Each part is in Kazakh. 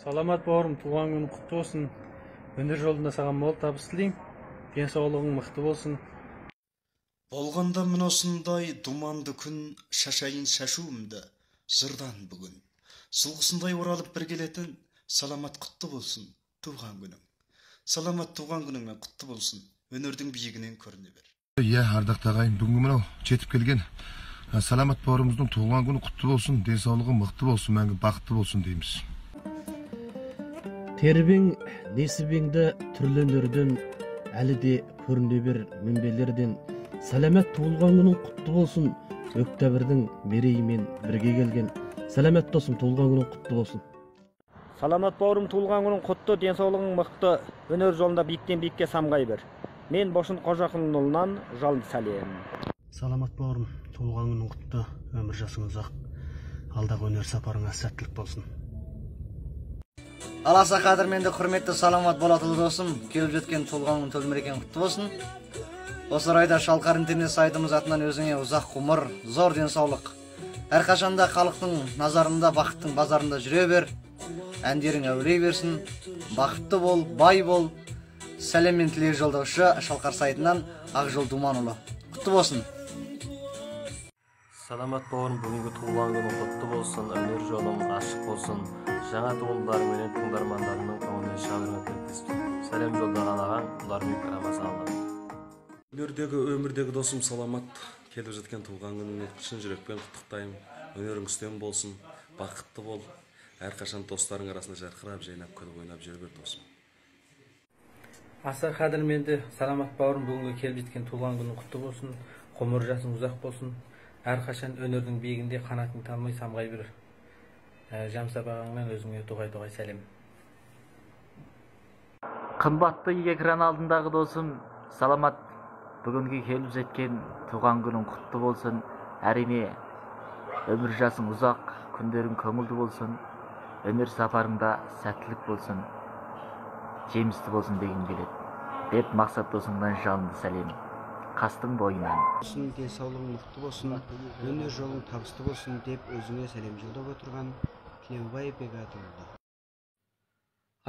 саламат бауырым туған күнің құтты болсын. Өнер жолында саған мол табыс тілеймін денсаулығың мықты болсын. Болғанда міне осындай думанды күн шашайын шашуымды жырдан бүгін. Сұлғысындай оралып бір келетін саламат құтты болсын туған күнің. Саламат туған күніңмен құтты болсын өнердің биігінен көріне бер. Иә ардақты ағайын бүгінгі мынау жетіп келген. Ә, саламат бауырымыздың туған күні құтты болсын денсаулығы мықты болсын мәңгі бақытты болсын дейміз. Тербең несібеңді түрленерден әлі де көріне бер мінбелерден сәлемет туылған күнің құтты болсын октябрьдің мерейімен бірге келген. Сәлемет досым туылған күнің құтты болсын. Саламат бауырым туылған күнің құтты денсаулығың мықты өнер жолында биіктен биікке самғай бер. Мен бошын қожақұлының ұлынан жалынды сәлем. Саламат бауырым туылған күнің құтты өмір жасың ұзақ алдағы өнер сапарыңа сәттілік болсын. Аласа қадірменді құрметті саламат болатұлы досым келіп жеткен туылған күн төл мерекең құтты болсын. Осы орайда шалқар интернет сайтымыз атынан өзіңе ұзақ ғұмыр зор денсаулық. Әрқашанда халықтың назарында бақыттың базарында жүре бер әндерің әуелей берсін. Бақытты бол бай бол. Сәлем мен тілек жолдаушы шалқар сайтынан ақжол думанұлы. Құтты болсын. Саламат бауырым бүгінгі туылған күнің құтты болсын өнер жолың ашық болсын. Жаңа туындыларың менен тыңдармандарыңның көңілінен шабырыңа тілектеспін сәлем жолдаған ағаң ұларбек рамазанұлы өнердегі өмірдегі досым саламат келіп жатқан туған күніңе шын жүрекпен құттықтаймын. Өнерің үстем болсын бақытты бол. Әрқашан достарың арасында жарқырап жайнап күліп ойнап жүре бер досым. Аса қадірменді саламат бауырым бүгінгі келіп жеткен туған күнің құтты болсын. Ғұмыр жасың ұзақ болсын. Әрқашан өнердің биігінде қанатың талмай самғай бер ә, жамсап ағаңнан өзіңе дұғай дұғай сәлем. Қымбатты экран алдындағы досым саламат. Бүгінгі келіп жеткен туған күнің құтты болсын. Әрине өмір жасың ұзақ күндерің көңілді болсын. Өнер сапарыңда сәттілік болсын. Жемісті болсын дегім келеді. Деп мақсат досыңнан жалынды сәлем. Қастың бойынан. Болсын денсаулығың мықты болсын өнер жолың табысты болсын деп өзіңе сәлем жолдап отырған тілеубай бекатұлы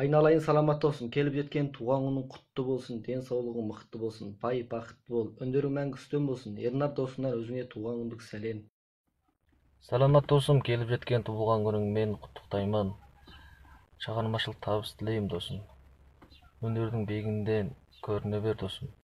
айналайын саламат досым келіп жеткен туған күнің құтты болсын денсаулығың мықты болсын бай бақытты бол өнерің мәңгі үстем болсын ернар досыңнан өзіңе туған күндік сәлем саламат досым келіп жеткен туылған күніңмен құттықтаймын. Шығармашылық табыс тілеймін досым. Өнердің биігінен көріне бер досым